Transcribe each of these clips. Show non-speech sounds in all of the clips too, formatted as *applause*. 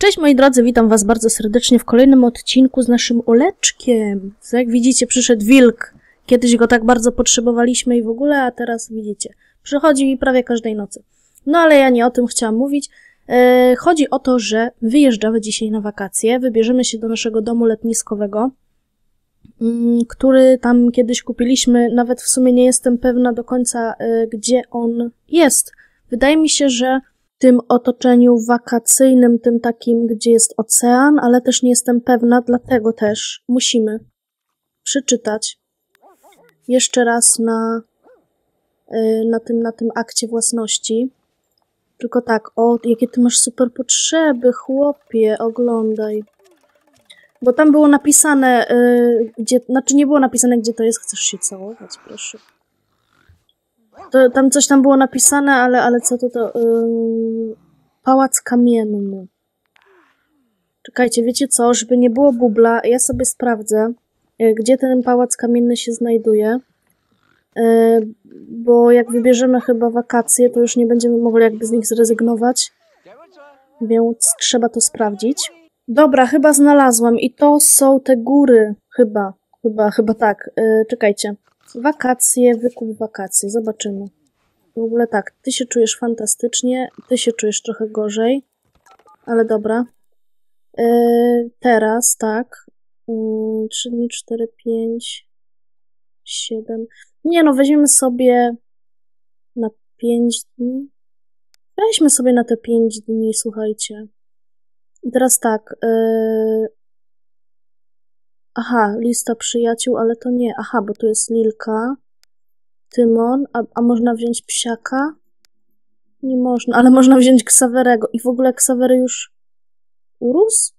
Cześć moi drodzy, witam was bardzo serdecznie w kolejnym odcinku z naszym Oleczkiem. Co jak widzicie, przyszedł wilk. Kiedyś go tak bardzo potrzebowaliśmy i w ogóle, a teraz widzicie, przychodzi mi prawie każdej nocy. No ale ja nie o tym chciałam mówić. E, chodzi o to, że wyjeżdżamy dzisiaj na wakacje, wybierzemy się do naszego domu letniskowego, mm, który tam kiedyś kupiliśmy. Nawet w sumie nie jestem pewna do końca, e, gdzie on jest. Wydaje mi się, że tym otoczeniu wakacyjnym, tym takim, gdzie jest ocean, ale też nie jestem pewna, dlatego też musimy przeczytać jeszcze raz na, y, na, tym, na tym akcie własności. Tylko tak, o, jakie ty masz super potrzeby, chłopie, oglądaj. Bo tam było napisane, yy, gdzie, znaczy nie było napisane, gdzie to jest, chcesz się całować, proszę. To, tam coś tam było napisane, ale, ale co to to? Yy, pałac kamienny. Czekajcie, wiecie co? Żeby nie było bubla, ja sobie sprawdzę, yy, gdzie ten pałac kamienny się znajduje. Yy, bo jak wybierzemy chyba wakacje, to już nie będziemy mogli jakby z nich zrezygnować. Więc trzeba to sprawdzić. Dobra, chyba znalazłam. I to są te góry. Chyba. Chyba, chyba tak. Yy, czekajcie. Wakacje, wykup wakacje, zobaczymy. W ogóle tak, ty się czujesz fantastycznie, ty się czujesz trochę gorzej, ale dobra. Yy, teraz, tak. Yy, 3 dni, 4, 5, 7. Nie no, weźmiemy sobie na 5 dni. Weźmy sobie na te 5 dni, słuchajcie. I teraz tak. Yy, Aha, lista przyjaciół, ale to nie. Aha, bo tu jest Lilka, Tymon, a, a można wziąć psiaka? Nie można, ale można wziąć Ksawerego. I w ogóle Ksawery już urósł?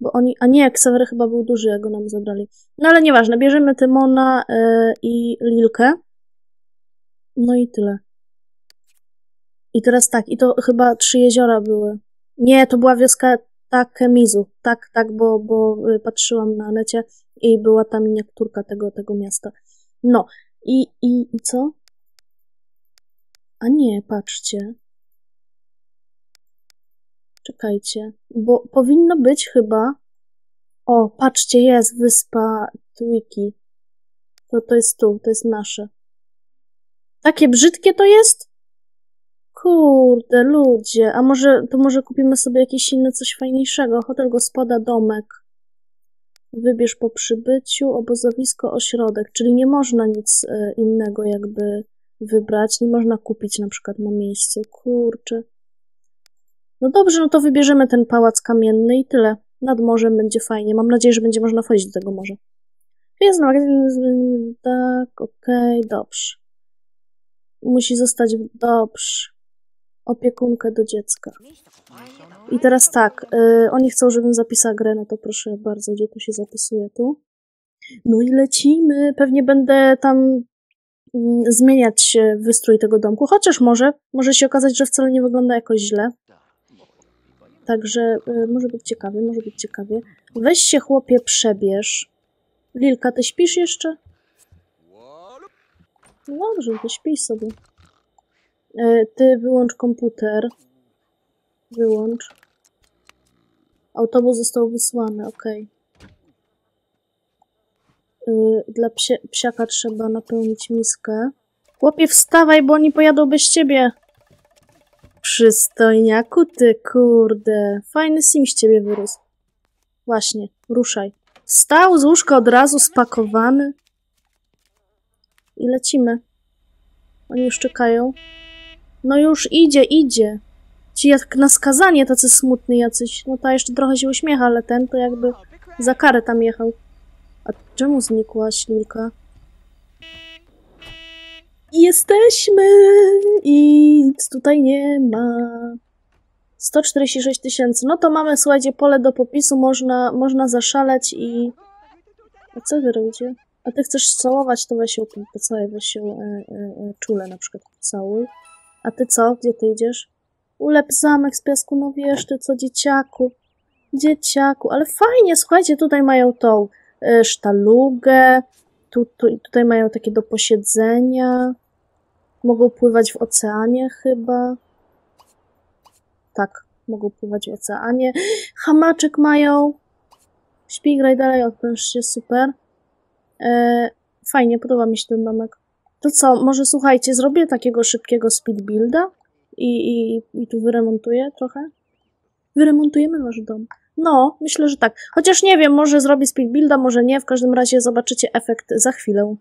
Bo oni, a nie, Ksawery chyba był duży, jak go nam zabrali. No ale nieważne, bierzemy Tymona yy, i Lilkę. No i tyle. I teraz tak, i to chyba trzy jeziora były. Nie, to była wioska tak, Mizu. Tak, tak, bo, bo y, patrzyłam na necie i była tam miniaturka tego, tego miasta. No, i, i, i co? A nie, patrzcie. Czekajcie, bo powinno być chyba... O, patrzcie, jest wyspa Twiki. To, to jest tu, to jest nasze. Takie brzydkie to jest? Kurde, ludzie, a może, to może kupimy sobie jakieś inne coś fajniejszego? Hotel, gospoda, domek. Wybierz po przybyciu, obozowisko, ośrodek, czyli nie można nic e, innego jakby wybrać, nie można kupić na przykład na miejscu. Kurczę. No dobrze, no to wybierzemy ten pałac kamienny i tyle. Nad morzem będzie fajnie. Mam nadzieję, że będzie można wchodzić do tego morza. Jest magazyn, tak, okej, okay, dobrze. Musi zostać dobrze opiekunkę do dziecka. I teraz tak, y, oni chcą, żebym zapisała grę, no to proszę bardzo, gdzie to się zapisuje? Tu. No i lecimy. Pewnie będę tam mm, zmieniać wystrój tego domku, chociaż może, może się okazać, że wcale nie wygląda jakoś źle. Także y, może być ciekawie, może być ciekawie. Weź się chłopie, przebierz. Lilka, ty śpisz jeszcze? No dobrze, to śpij sobie. E, ty wyłącz komputer. Wyłącz. Autobus został wysłany, ok. E, dla psie, psiaka trzeba napełnić miskę. Chłopie, wstawaj, bo oni pojadą bez ciebie. Przystojniaku ty, kurde. Fajny sim z ciebie wyrósł. Właśnie, ruszaj. Stał z łóżka od razu spakowany. I lecimy. Oni już czekają. No już idzie, idzie. Ci jak na skazanie tacy smutny jacyś. No ta jeszcze trochę się uśmiecha, ale ten to jakby za karę tam jechał. A czemu znikła ślilka? Jesteśmy! I tutaj nie ma. 146 tysięcy. No to mamy, słuchajcie, pole do popisu, można, można zaszaleć i... A co wy robicie? A ty chcesz całować, to weź ją, to całe weź e, e, e, czule na przykład całuj. A ty co? Gdzie ty idziesz? Ulep zamek z piasku, no wiesz ty co, dzieciaku. Dzieciaku, ale fajnie, słuchajcie, tutaj mają tą y, sztalugę, tu, tu, tutaj mają takie do posiedzenia. Mogą pływać w oceanie chyba. Tak, mogą pływać w oceanie. Hamaczek mają. Śpi, graj dalej, odpręż się, super. E, fajnie, podoba mi się ten domek. To co, może słuchajcie, zrobię takiego szybkiego speed builda i, i, i tu wyremontuję trochę. Wyremontujemy nasz dom. No, myślę, że tak. Chociaż nie wiem, może zrobię speed builda, może nie. W każdym razie zobaczycie efekt za chwilę.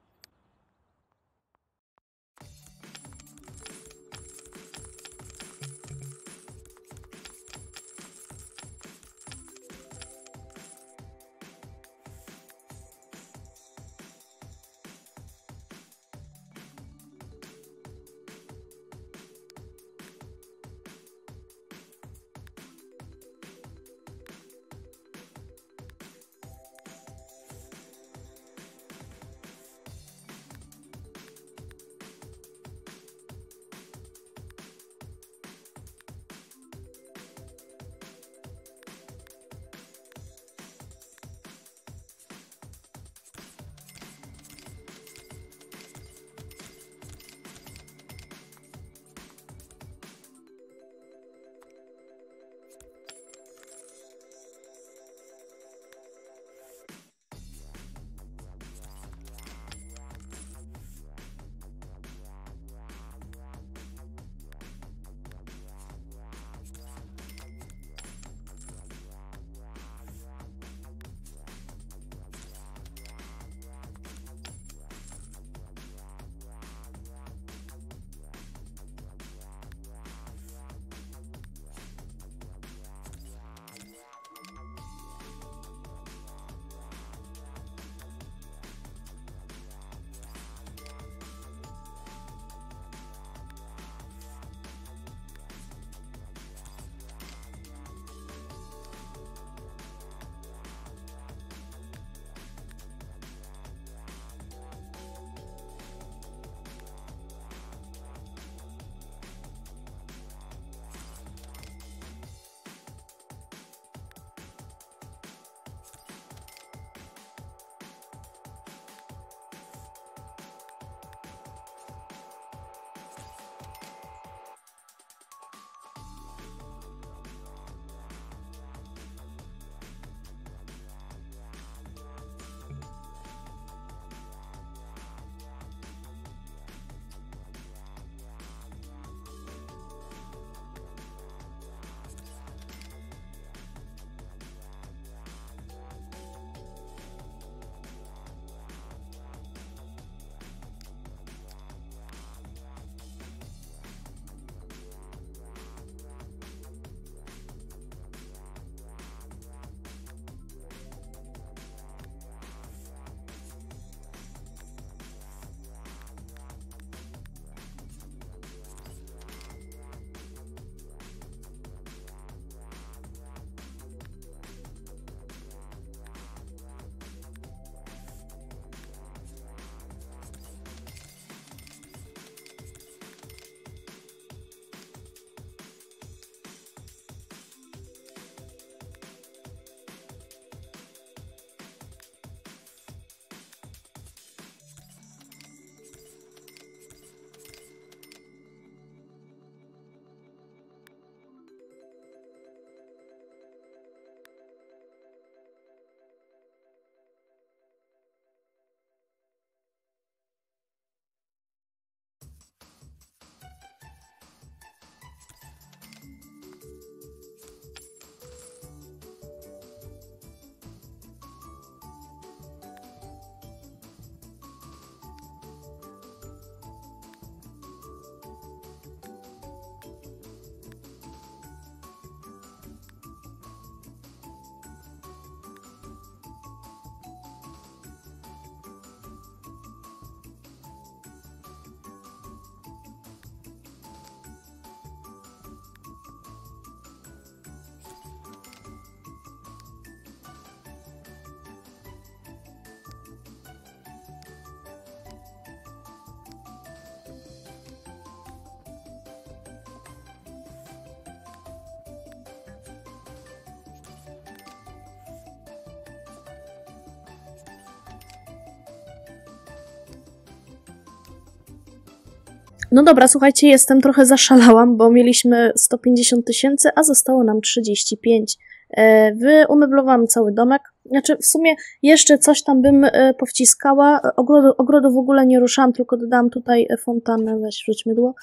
No dobra, słuchajcie, jestem trochę zaszalałam, bo mieliśmy 150 tysięcy, a zostało nam 35. E, Wyumeblowałam cały domek. Znaczy, w sumie jeszcze coś tam bym e, powciskała. Ogrodu, ogrodu w ogóle nie ruszałam, tylko dodałam tutaj e, fontannę, weź wrzuć mydło.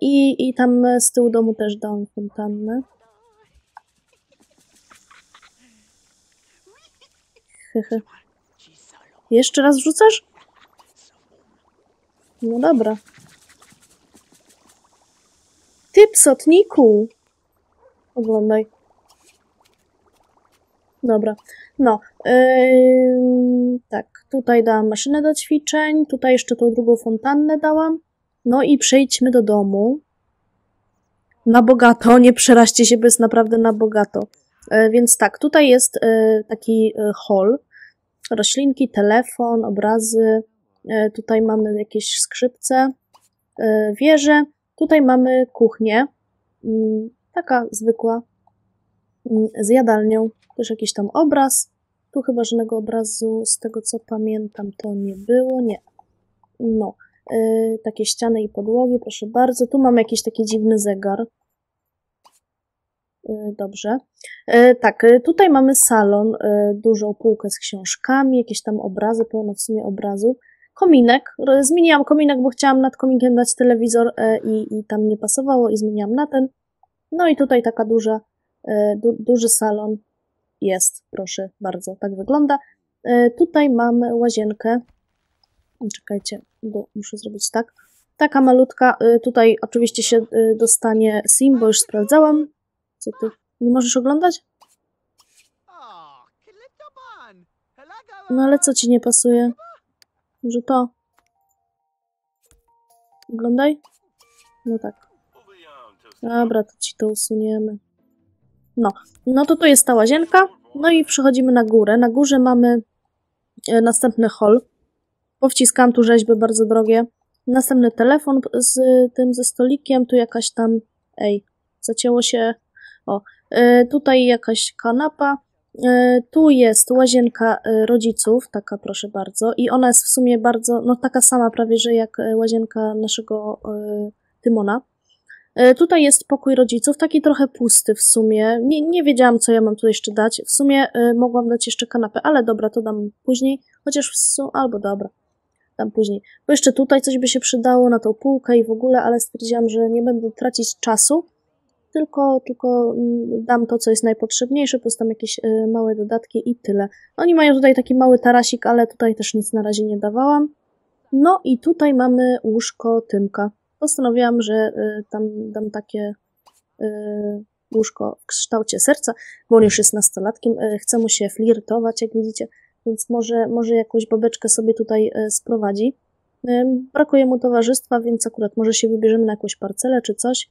I, I tam z tyłu domu też dałam fontannę. Hehe. Jeszcze raz wrzucasz? No dobra. Ty, psotniku! Oglądaj. Dobra. No. Yy, tak, tutaj dałam maszynę do ćwiczeń, tutaj jeszcze tą drugą fontannę dałam. No i przejdźmy do domu. Na bogato, nie przeraźcie się, bo jest naprawdę na bogato. E, więc tak, tutaj jest e, taki e, hall. Roślinki, telefon, obrazy. E, tutaj mamy jakieś skrzypce, e, wieże. Tutaj mamy kuchnię. Mm, Taka zwykła. Mm, Z jadalnią. Też jakiś tam obraz. Tu chyba żadnego obrazu, z tego co pamiętam, to nie było. Nie. No. E, takie ściany i podłogi, proszę bardzo. Tu mamy jakiś taki dziwny zegar. E, Dobrze. E, Tak, e, tutaj mamy salon, dużą półkę z książkami, jakieś tam obrazy, pełno w sumie obrazów. Kominek, zmieniłam kominek, bo chciałam nad kominkiem dać telewizor e, i, i tam nie pasowało i zmieniłam na ten. No i tutaj taka duża, e, du, duży salon jest, proszę bardzo, tak wygląda. E, Tutaj mamy łazienkę. Czekajcie, bo muszę zrobić tak. Taka malutka, tutaj oczywiście się dostanie SIM, bo już sprawdzałam. Co ty? Nie możesz oglądać? No ale co ci nie pasuje? Że to? Oglądaj? No tak. Dobra, to ci to usuniemy. No, no to tu jest ta łazienka. No i przechodzimy na górę. Na górze mamy e, następny hall. Powciskałam tu rzeźby bardzo drogie. Następny telefon z tym, ze stolikiem. Tu jakaś tam... Ej, zacięło się... O, e, tutaj jakaś kanapa. E, Tu jest łazienka e, rodziców, taka proszę bardzo, i ona jest w sumie bardzo, no taka sama prawie, że jak e, łazienka naszego Tymona. Tutaj jest pokój rodziców, taki trochę pusty w sumie. Nie, nie wiedziałam, co ja mam tu jeszcze dać. W sumie mogłam dać jeszcze kanapę, ale dobra, to dam później. Chociaż w sumie, albo dobra, dam później. Bo jeszcze tutaj coś by się przydało na tą półkę i w ogóle, ale stwierdziłam, że nie będę tracić czasu tylko, tylko mm, dam to, co jest najpotrzebniejsze, plus tam jakieś y, małe dodatki i tyle. Oni mają tutaj taki mały tarasik, ale tutaj też nic na razie nie dawałam. No i tutaj mamy łóżko Tymka. Postanowiłam, że y, tam dam takie y, łóżko w kształcie serca, bo on już jest nastolatkiem, chce mu się flirtować, jak widzicie, więc może, może jakąś babeczkę sobie tutaj sprowadzi. Brakuje mu towarzystwa, więc akurat może się wybierzemy na jakąś parcelę czy coś.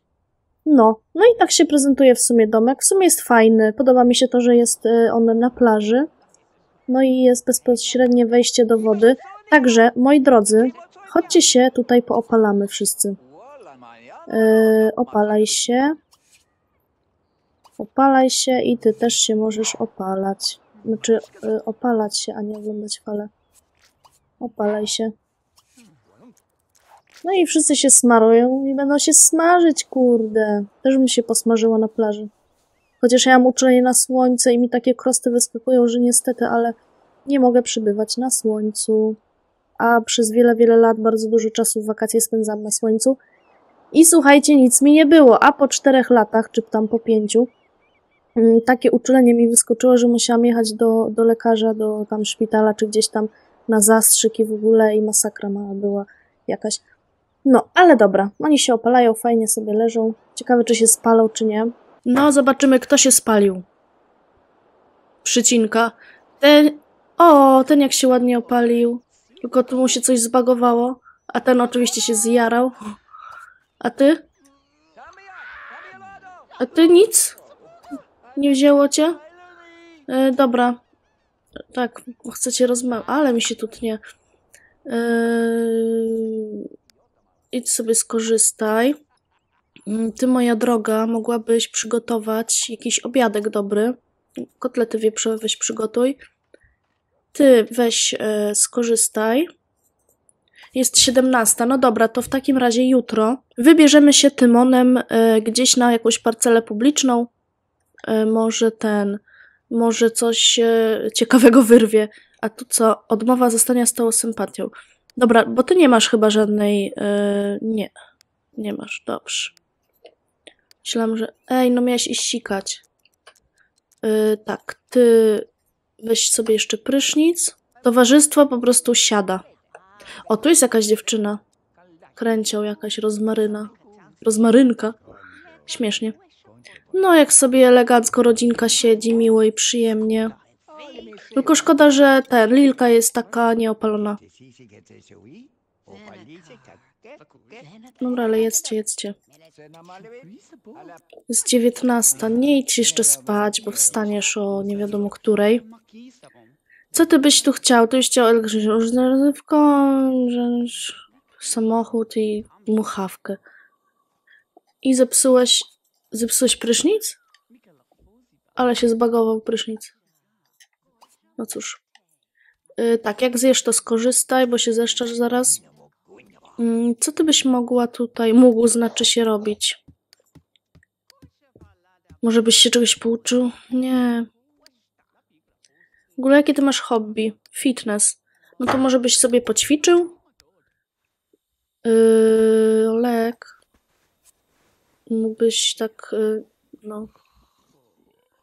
No, no i tak się prezentuje w sumie domek. W sumie jest fajny. Podoba mi się to, że jest y, on na plaży. No i jest bezpośrednie wejście do wody. Także, moi drodzy, chodźcie się tutaj poopalamy wszyscy. Yy, opalaj się. Opalaj się i ty też się możesz opalać. Znaczy, y, opalać się, a nie oglądać fale. Opalaj się. No i wszyscy się smarują i będą się smażyć, kurde. Też bym się posmażyła na plaży. Chociaż ja mam uczulenie na słońce i mi takie krosty wyskakują, że niestety, ale nie mogę przybywać na słońcu. A przez wiele, wiele lat bardzo dużo czasu w wakacje spędzam na słońcu. I słuchajcie, nic mi nie było. A po czterech latach, czy tam po pięciu, mm, takie uczulenie mi wyskoczyło, że musiałam jechać do, do lekarza, do tam szpitala, czy gdzieś tam na zastrzyk i w ogóle i masakra mała była jakaś. No, ale dobra, oni się opalają, fajnie sobie leżą. Ciekawe, czy się spalą, czy nie. No, zobaczymy, kto się spalił. Przycinka. Ten... O, ten jak się ładnie opalił. Tylko tu mu się coś zbagowało. A ten oczywiście się zjarał. A ty? A ty nic? Nie wzięło cię? E, dobra. Tak, chcecie rozmawiać. Ale mi się tu tnie. Eee, idź sobie skorzystaj. Mm, Ty, moja droga, mogłabyś przygotować jakiś obiadek dobry. Kotlety wieprzowe weź przygotuj. Ty weź e, skorzystaj. Jest 17. No dobra, to w takim razie jutro wybierzemy się Tymonem e, gdzieś na jakąś parcelę publiczną. E, może ten, może coś e, ciekawego wyrwie. A tu co? Odmowa zostania z tą sympatią. Dobra, bo ty nie masz chyba żadnej. E, nie. Nie masz, dobrze. Myślałam, że. Ej, no miałeś iść sikać. E, tak, ty weź sobie jeszcze prysznic. Towarzystwo po prostu siada. O, tu jest jakaś dziewczyna. Kręcią jakaś rozmaryna. Rozmarynka. Śmiesznie. No, jak sobie elegancko rodzinka siedzi, miło i przyjemnie. Tylko szkoda, że ten, Lilka jest taka nieopalona. Dobra, ale jedzcie, jedzcie. Jest dziewiętnasta. Nie idź jeszcze spać, bo wstaniesz o nie wiadomo której. Co ty byś tu chciał? Chciał rozrywką, samochód i muchawkę. I zepsułeś... Zepsułeś prysznic? Ale się zbagował prysznic. No cóż. Yy, tak, jak zjesz, to skorzystaj, bo się zeszczasz zaraz. Mm, co ty byś mogła tutaj, mógł znaczy się robić? Może byś się czegoś pouczył? Nie. W ogóle jakie ty masz hobby? Fitness. No to może byś sobie poćwiczył? Yy, Olek. Mógłbyś tak, yy, no.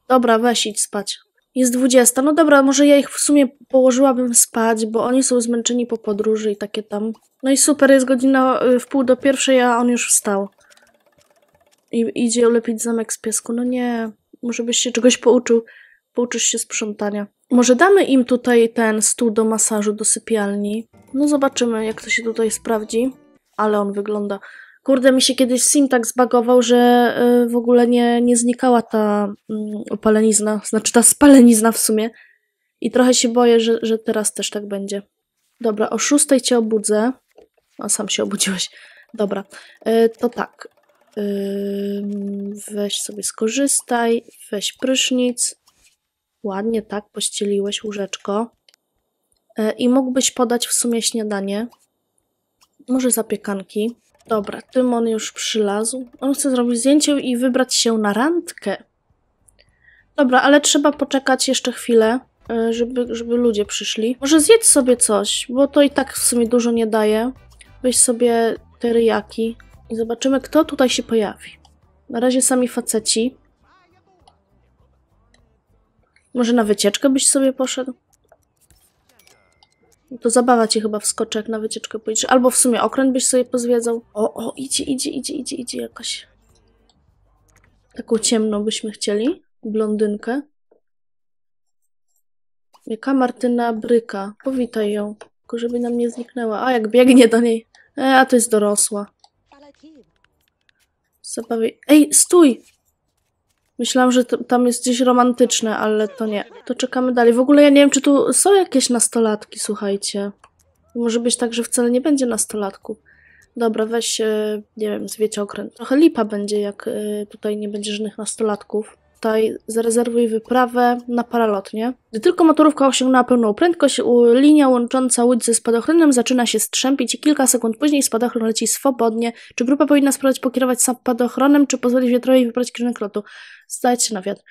Dobra, weź idź spać. Jest dwudziesta. No dobra, może ja ich w sumie położyłabym spać, bo oni są zmęczeni po podróży i takie tam. No i super, jest godzina y, w pół do pierwszej, a on już wstał. I idzie ulepić zamek z piesku. No nie, może byś się czegoś pouczył. Pouczysz się sprzątania. Może damy im tutaj ten stół do masażu, do sypialni. No zobaczymy, jak to się tutaj sprawdzi. Ale on wygląda... Kurde, mi się kiedyś Sim tak zbagował, że y, w ogóle nie, nie znikała ta mm, opalenizna, znaczy ta spalenizna w sumie. I trochę się boję, że, że teraz też tak będzie. Dobra, o szóstej cię obudzę. A sam się obudziłeś. Dobra, y, to tak. Y, weź sobie skorzystaj, weź prysznic. Ładnie tak pościeliłeś łóżeczko. I mógłbyś podać w sumie śniadanie. Może zapiekanki. Dobra, Tymon już przylazł. On chce zrobić zdjęcie i wybrać się na randkę. Dobra, ale trzeba poczekać jeszcze chwilę, y, żeby, żeby ludzie przyszli. Może zjedz sobie coś, bo to i tak w sumie dużo nie daje. Weź sobie te ryjaki i zobaczymy, kto tutaj się pojawi. Na razie sami faceci. Może na wycieczkę byś sobie poszedł? To zabawa ci chyba wskoczy, jak na wycieczkę pójdziesz. Albo w sumie okręt byś sobie pozwiedzał. O, o, idzie, idzie, idzie, idzie, idzie jakaś. Taką ciemną byśmy chcieli. Blondynkę. Jaka Martyna Bryka. Powitaj ją. Tylko żeby nam nie zniknęła. A, jak biegnie do niej. E, a to jest dorosła. Zabawi... Ej, stój! Myślałam, że to, tam jest gdzieś romantyczne, ale to nie. To czekamy dalej. W ogóle ja nie wiem, czy tu są jakieś nastolatki, słuchajcie. Może być tak, że wcale nie będzie nastolatków. Dobra, weź, nie wiem, zwieć okręt. Trochę lipa będzie, jak e, tutaj nie będzie żadnych nastolatków. Tutaj zarezerwuj wyprawę na paralotnie. Gdy tylko motorówka osiągnęła pełną prędkość, linia łącząca łódź ze spadochronem zaczyna się strzępić i kilka sekund później spadochron leci swobodnie. Czy grupa powinna spróbować pokierować spadochronem, czy pozwolić wiatrowi wybrać kierunek lotu? Zdać się na wiatr.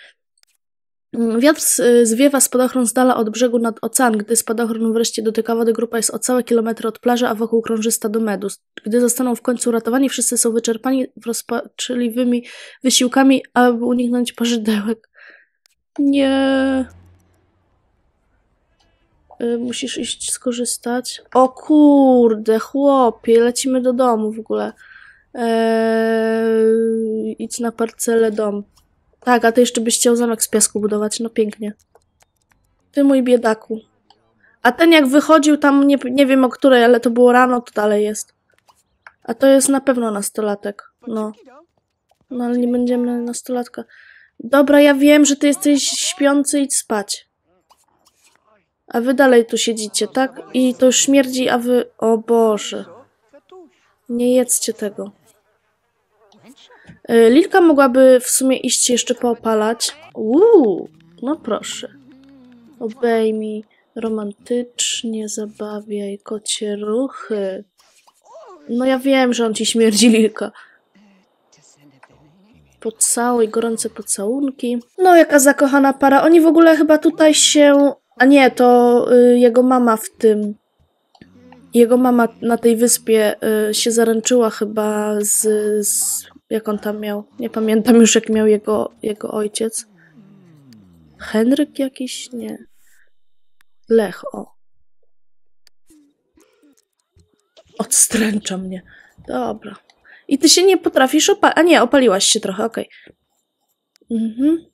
Wiatr z- zwiewa spadochron z dala od brzegu nad ocean. Gdy spadochron wreszcie dotyka wody, grupa jest o całe kilometry od plaży, a wokół krąży stado medus. Gdy zostaną w końcu uratowani, wszyscy są wyczerpani rozpaczliwymi wysiłkami, aby uniknąć pożydełek. Nie. Y, Musisz iść skorzystać. O kurde, chłopie, lecimy do domu w ogóle. Eee, idź na parcelę dom. Tak, a ty jeszcze byś chciał zamek z piasku budować, no pięknie. Ty mój biedaku. A ten jak wychodził tam, nie, nie wiem o której, ale to było rano, to dalej jest. A to jest na pewno nastolatek. No. No ale nie będziemy nastolatka. Dobra, ja wiem, że ty jesteś śpiący, idź spać. A wy dalej tu siedzicie, tak? I to już śmierdzi, a wy... O Boże. Nie jedzcie tego. Y, Lilka mogłaby w sumie iść jeszcze poopalać. Uuu, no proszę. Obejmij romantycznie, zabawiaj kocie ruchy. No ja wiem, że on ci śmierdzi Lilka. Pocałuj, gorące pocałunki. No, jaka zakochana para. Oni w ogóle chyba tutaj się... A nie, to y, jego mama w tym... Jego mama na tej wyspie y, się zaręczyła chyba z, z... Jak on tam miał? Nie pamiętam już, jak miał jego, jego ojciec. Henryk jakiś? Nie. Lech, o. Odstręcza mnie. Dobra. I ty się nie potrafisz opalić. A nie, opaliłaś się trochę, okej. Mhm.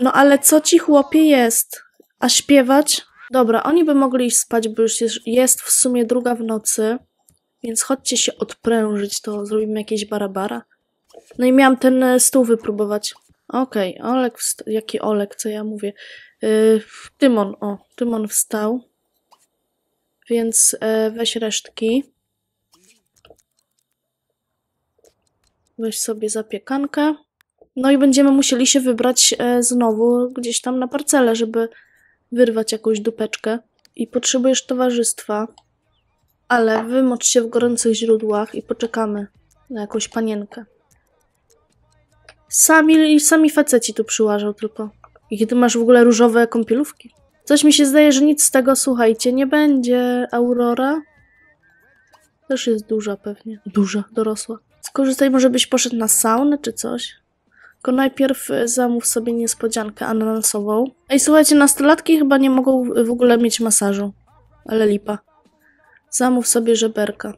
No ale co ci chłopie jest? A śpiewać? Dobra, oni by mogli iść spać, bo już jest, jest w sumie druga w nocy. Więc chodźcie się odprężyć, to zrobimy jakieś barabara. No i miałam ten e, stół wypróbować. Okej, Olek, wsta- jaki Olek, co ja mówię? Yy, Tymon, o, Tymon wstał. Więc e, weź resztki. Weź sobie zapiekankę. No i będziemy musieli się wybrać e, znowu gdzieś tam na parcelę, żeby wyrwać jakąś dupeczkę. I potrzebujesz towarzystwa. Ale wymocz się w gorących źródłach i poczekamy na jakąś panienkę. Sami, sami faceci tu przyłażą tylko. I ty masz w ogóle różowe kąpielówki. Coś mi się zdaje, że nic z tego, słuchajcie, nie będzie. Aurora? Też jest duża pewnie. Duża, dorosła. Skorzystaj, może byś poszedł na saunę czy coś? Tylko najpierw e, zamów sobie niespodziankę ananasową. Ej, słuchajcie, nastolatki chyba nie mogą w ogóle mieć masażu. Ale lipa. Zamów sobie żeberka.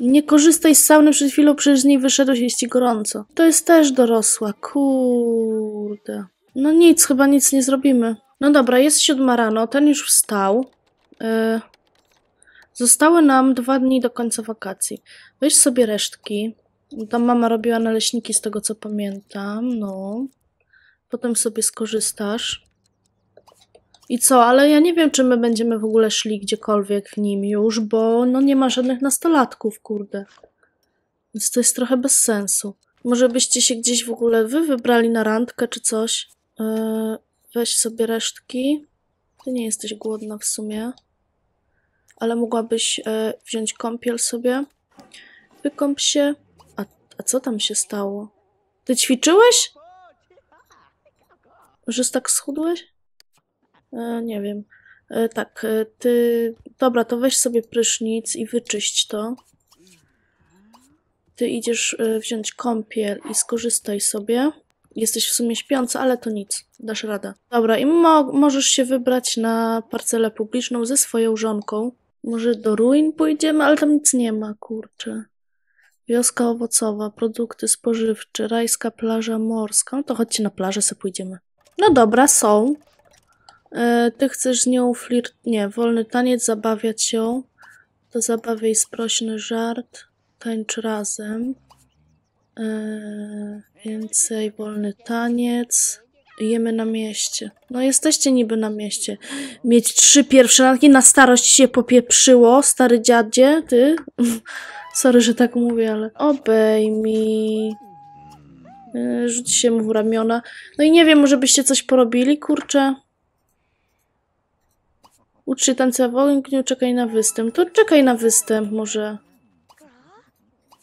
Nie korzystaj z sauny przed chwilą, przecież z niej wyszedłeś, jest ci gorąco. To jest też dorosła, kurde. No nic, chyba nic nie zrobimy. No dobra, jest siódma rano, ten już wstał. Yy, zostały nam dwa dni do końca wakacji. Weź sobie resztki. Tam mama robiła naleśniki z tego co pamiętam, no. Potem sobie skorzystasz. I co, ale ja nie wiem, czy my będziemy w ogóle szli gdziekolwiek w nim już, bo no nie ma żadnych nastolatków, kurde. Więc to jest trochę bez sensu. Może byście się gdzieś w ogóle wy wybrali na randkę czy coś? Yy, weź sobie resztki. Ty nie jesteś głodna w sumie. Ale mogłabyś e, wziąć kąpiel sobie. Wykąp się. A, a co tam się stało? Ty ćwiczyłeś? Że tak schudłeś? E, nie wiem. E, tak, e, ty. Dobra, to weź sobie prysznic i wyczyść to. Ty idziesz e, wziąć kąpiel i skorzystaj sobie. Jesteś w sumie śpiąca, ale to nic. Dasz radę. Dobra, i mo możesz się wybrać na parcelę publiczną ze swoją żonką. Może do ruin pójdziemy, ale tam nic nie ma, kurczę. Wioska owocowa, produkty spożywcze, rajska plaża morska. No to chodźcie na plażę, sobie pójdziemy. No dobra, są. E, ty chcesz z nią flirt... Nie, wolny taniec, zabawiać ją. To zabawiaj sprośny żart. Tańcz razem. E, więcej, wolny taniec. Jemy na mieście. No jesteście niby na mieście. Mieć trzy pierwsze na starość się popieprzyło, stary dziadzie, ty? *laughs* Sorry, że tak mówię, ale obejmij. Yy, Rzuć się mu w ramiona. No i nie wiem, może byście coś porobili, kurczę. Ucz się tańca w ogniu, czekaj na występ. To czekaj na występ może.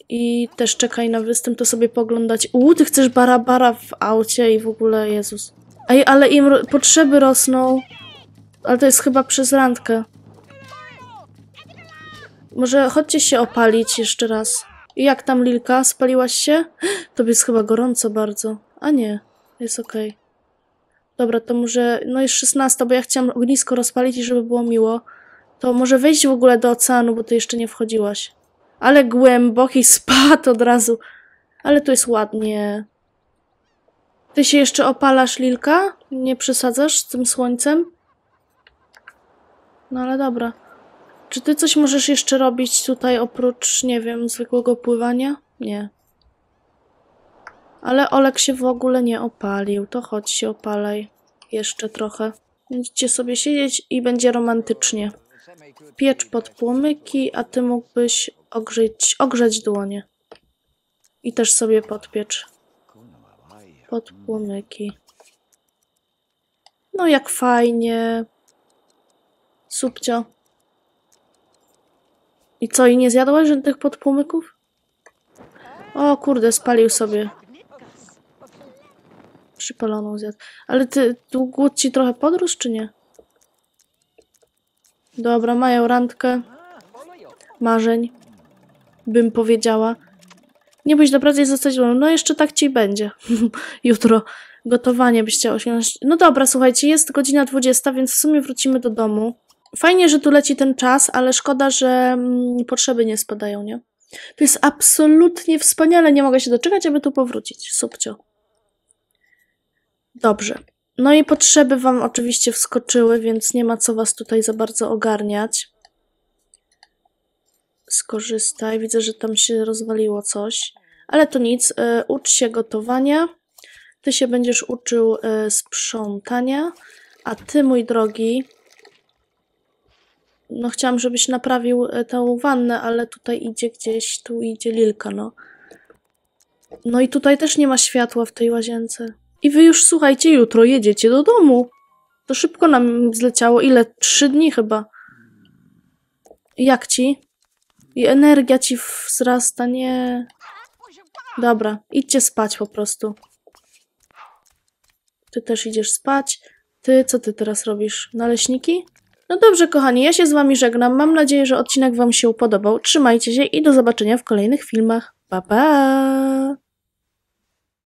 I też czekaj na występ, to sobie poglądać. Uuu, ty chcesz barabara w aucie i w ogóle, Jezus. Ej, ale im potrzeby rosną. Ale to jest chyba przez randkę. Może chodźcie się opalić jeszcze raz. I jak tam, Lilka? Spaliłaś się? *gasps* Tobie jest chyba gorąco bardzo. A nie, jest okej. Dobra, to może... No jest 16, bo ja chciałam ognisko rozpalić i żeby było miło. To może wejść w ogóle do oceanu, bo ty jeszcze nie wchodziłaś. Ale głęboki *laughs* spad od razu. Ale tu jest ładnie. Ty się jeszcze opalasz, Lilka? Nie przesadzasz z tym słońcem? No ale dobra. Czy ty coś możesz jeszcze robić tutaj oprócz, nie wiem, zwykłego pływania? Nie. Ale Olek się w ogóle nie opalił. To chodź się opalaj. Jeszcze trochę. Będziecie sobie siedzieć i będzie romantycznie. Piecz pod płomyki, a ty mógłbyś ogrzeć, ogrzeć dłonie. I też sobie podpiecz. Pod płomyki. No jak fajnie. Subcio. I co, i nie zjadłaś że tych podpłomyków? O kurde, spalił sobie. Przypaloną zjadł. Ale ty, tu głód ci trochę podróż, czy nie? Dobra, mają randkę. Marzeń. Bym powiedziała. Nie pracy i zostać wolną. No jeszcze tak ci będzie. *laughs* Jutro gotowanie byś osiągnąć. No dobra, słuchajcie, jest godzina 20, więc w sumie wrócimy do domu. Fajnie, że tu leci ten czas, ale szkoda, że mm, potrzeby nie spadają, nie? To jest absolutnie wspaniale, nie mogę się doczekać, aby tu powrócić. Subcio. Dobrze. No i potrzeby wam oczywiście wskoczyły, więc nie ma co was tutaj za bardzo ogarniać. Skorzystaj. Widzę, że tam się rozwaliło coś. Ale to nic. E, ucz się gotowania. Ty się będziesz uczył e, sprzątania. A ty, mój drogi, no chciałam, żebyś naprawił e, tę wannę, ale tutaj idzie gdzieś, tu idzie Lilka, no. No i tutaj też nie ma światła w tej łazience. I wy już, słuchajcie, jutro jedziecie do domu. To szybko nam zleciało. Ile? Trzy dni chyba. Jak ci? I energia ci wzrasta, nie. Dobra, idźcie spać po prostu. Ty też idziesz spać. Ty, co ty teraz robisz? Naleśniki? No dobrze, kochani, ja się z wami żegnam. Mam nadzieję, że odcinek wam się podobał. Trzymajcie się i do zobaczenia w kolejnych filmach. Pa, pa!